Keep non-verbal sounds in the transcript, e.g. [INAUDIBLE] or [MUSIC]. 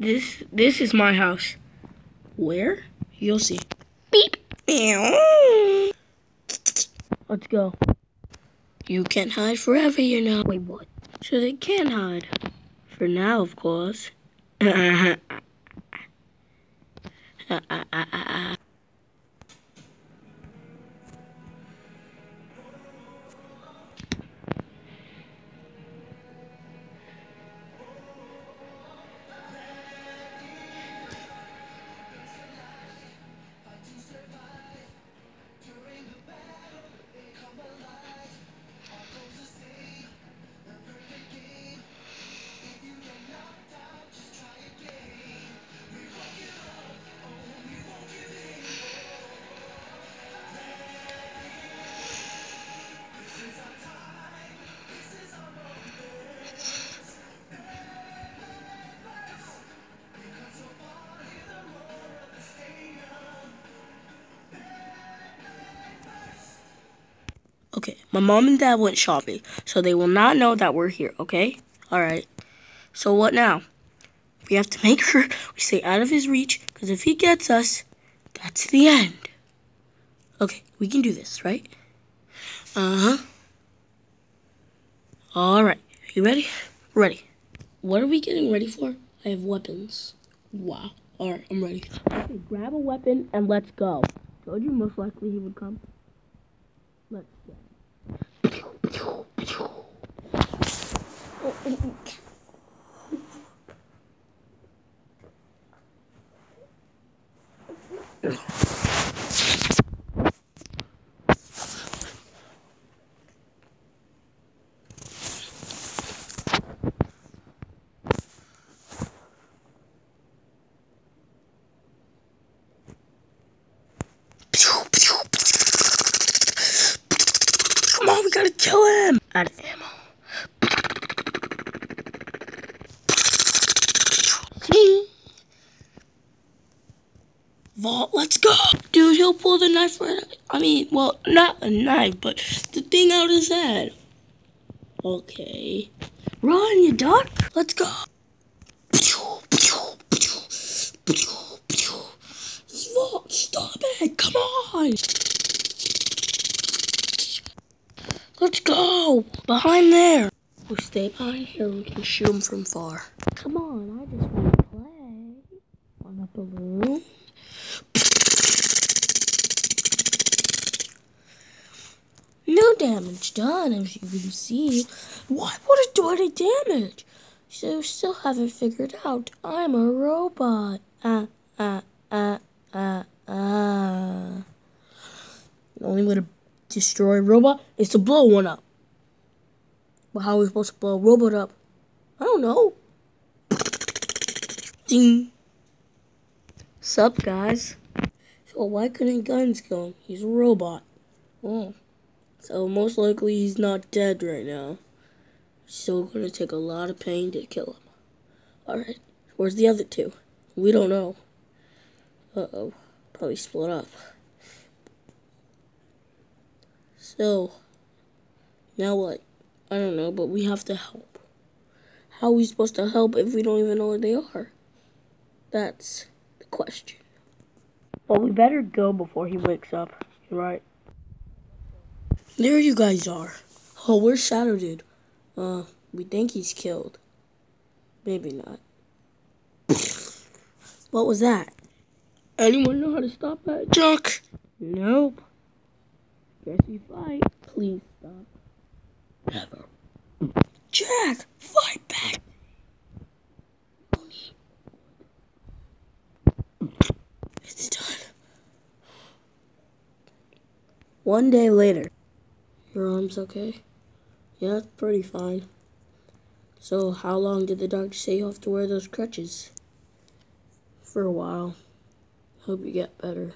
This this is my house. Where? You'll see. Beep. Let's go. You can't hide forever, you know. Wait, what? So they can hide. For now, of course. [LAUGHS] [LAUGHS] Okay, my mom and dad went shopping, so they will not know that we're here, okay? Alright. So what now? We have to make [LAUGHS] sure we stay out of his reach, because if he gets us, that's the end. Okay, we can do this, right? Uh-huh. Alright, you ready? Ready. What are we getting ready for? I have weapons. Wow. Alright, I'm ready. Okay, grab a weapon and let's go. Told you most likely he would come. Let's go. Come on, we gotta kill him! Out of ammo. Valt, let's go! Dude, he'll pull the knife right I mean, well, not a knife, but the thing out his head. Okay. Run, you duck! Let's go! Valt, stop it! Come on! Let's go! Behind there! We stay behind here, we can shoot him from far. Come on, I just want to play. On a balloon. Damage done, as you can see. Why would it do any damage? So still haven't figured out. I'm a robot. Ah, ah, ah, ah, ah. The only way to destroy a robot is to blow one up. But how are we supposed to blow a robot up? I don't know. Ding. Sup, guys? So why couldn't guns kill him? He's a robot. Oh. So most likely he's not dead right now. Still gonna take a lot of pain to kill him. Alright. Where's the other two? We don't know. Uh-oh. Probably split up. So, now what? I don't know, but we have to help. How are we supposed to help if we don't even know where they are? That's the question. Well, we better go before he wakes up, right? There you guys are. Oh, where's Shadow Dude? Uh, we think he's killed. Maybe not. [LAUGHS] what was that? Anyone know how to stop that junk? Nope. Guess you fight. Please stop. Never. Jack, fight back. It's done. One day later. Your arm's okay? Yeah, it's pretty fine. So, how long did the doctor say you have to wear those crutches? For a while. Hope you get better.